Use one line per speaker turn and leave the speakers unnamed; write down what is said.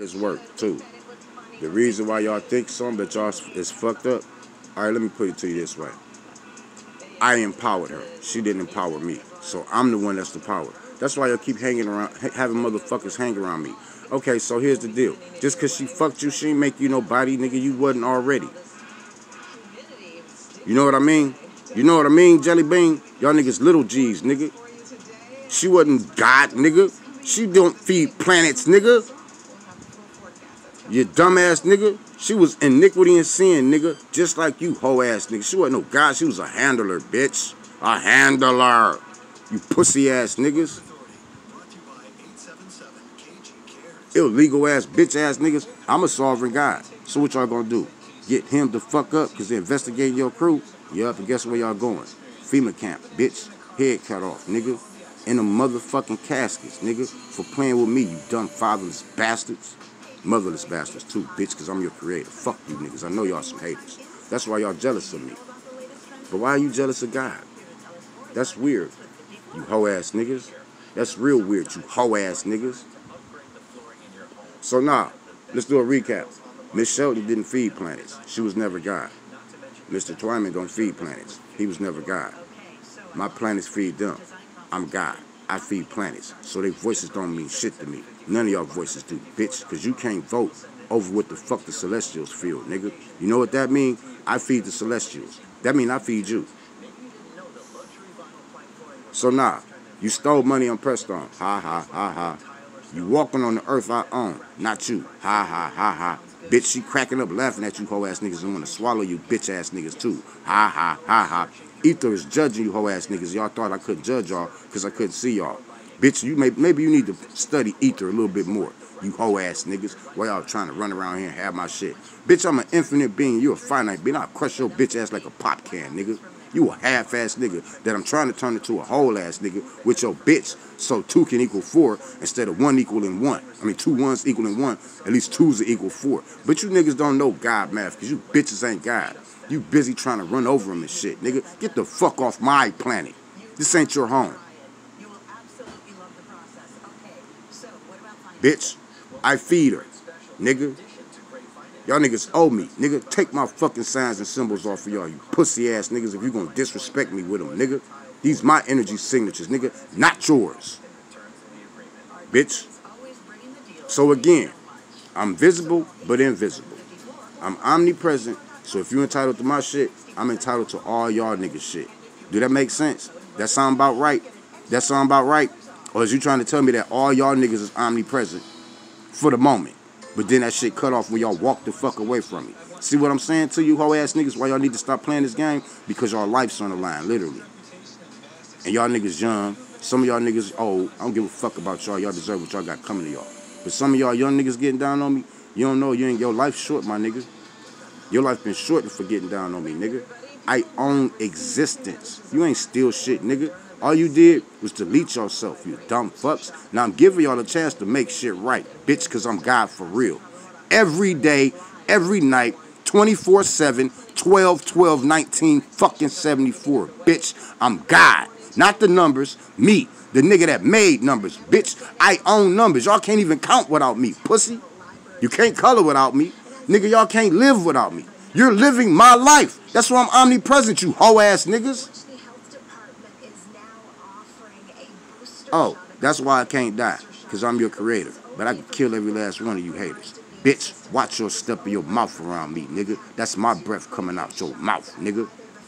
This work too. The reason why y'all think something that y'all is fucked up. All right, let me put it to you this way. I empowered her. She didn't empower me. So I'm the one that's the power. That's why y'all keep hanging around, having motherfuckers hang around me. Okay, so here's the deal. Just because she fucked you, she ain't make you nobody, nigga. You wasn't already. You know what I mean? You know what I mean, Jelly Bean? Y'all niggas little G's, nigga. She wasn't God, nigga. She don't feed planets, nigga. You dumbass nigga. She was iniquity and sin, nigga. Just like you, hoe ass nigga. She wasn't no God. She was a handler, bitch. A handler. You pussy ass niggas. Illegal ass, bitch ass niggas. I'm a sovereign God. So what y'all gonna do? Get him to fuck up because they're investigating your crew? Yup, and guess where y'all going? FEMA camp, bitch. Head cut off, nigga. In the motherfucking caskets, nigga. For playing with me, you dumb fatherless bastards. Motherless bastards too, bitch, because I'm your creator. Fuck you niggas. I know y'all some haters. That's why y'all jealous of me. But why are you jealous of God? That's weird. You hoe ass niggas. That's real weird, you hoe ass niggas. So now, let's do a recap. Miss Shelby didn't feed planets. She was never God. Mr. Twyman don't feed planets. He was never God. My planets feed them. I'm God. I feed planets. So their voices don't mean shit to me. None of y'all voices do, bitch, because you can't vote over what the fuck the Celestials feel, nigga. You know what that mean? I feed the Celestials. That mean I feed you. So nah, you stole money on Preston. Ha ha ha ha. You walking on the earth I own, not you. Ha ha ha ha. Bitch, she cracking up laughing at you hoe ass niggas and want to swallow you bitch ass niggas too. Ha ha ha ha. Ether is judging you hoe ass niggas. Y'all thought I couldn't judge y'all because I couldn't see y'all. Bitch, you may maybe you need to study Ether a little bit more. You hoe ass niggas. Why y'all trying to run around here and have my shit? Bitch, I'm an infinite being. You a finite being. I'll crush your bitch ass like a pop can, nigga. You a half-ass nigga that I'm trying to turn into a whole-ass nigga with your bitch so two can equal four instead of one equaling one. I mean, two ones equaling one, at least two's equal four. But you niggas don't know God math because you bitches ain't God. You busy trying to run over them and shit, nigga. Get the fuck off my planet. This ain't your home. Bitch, I feed her, nigga. Y'all niggas owe me. Nigga, take my fucking signs and symbols off of y'all, you pussy ass niggas, if you gonna disrespect me with them, nigga. These my energy signatures, nigga, not yours. Bitch. So again, I'm visible but invisible. I'm omnipresent, so if you're entitled to my shit, I'm entitled to all y'all niggas shit. Do that make sense? That sound about right? That sound about right? Or is you trying to tell me that all y'all niggas is omnipresent for the moment? But then that shit cut off when y'all walk the fuck away from me. See what I'm saying to you, hoe ass niggas? Why y'all need to stop playing this game? Because y'all life's on the line, literally. And y'all niggas young. Some of y'all niggas old. I don't give a fuck about y'all. Y'all deserve what y'all got coming to y'all. But some of y'all young niggas getting down on me, you don't know you ain't your life short, my nigga. Your life been short for getting down on me, nigga. I own existence. You ain't steal shit, nigga. All you did was delete yourself, you dumb fucks. Now I'm giving y'all a chance to make shit right, bitch, because I'm God for real. Every day, every night, 24 7, 12, 12, 19, fucking 74, bitch. I'm God. Not the numbers, me, the nigga that made numbers, bitch. I own numbers. Y'all can't even count without me, pussy. You can't color without me. Nigga, y'all can't live without me. You're living my life. That's why I'm omnipresent, you hoe ass niggas. Oh, that's why I can't die, because I'm your creator. But I can kill every last one of you haters. Bitch, watch your step of your mouth around me, nigga. That's my breath coming out your mouth, nigga.